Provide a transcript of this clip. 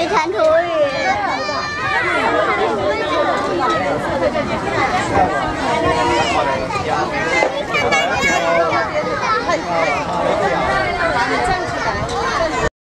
谜团土语。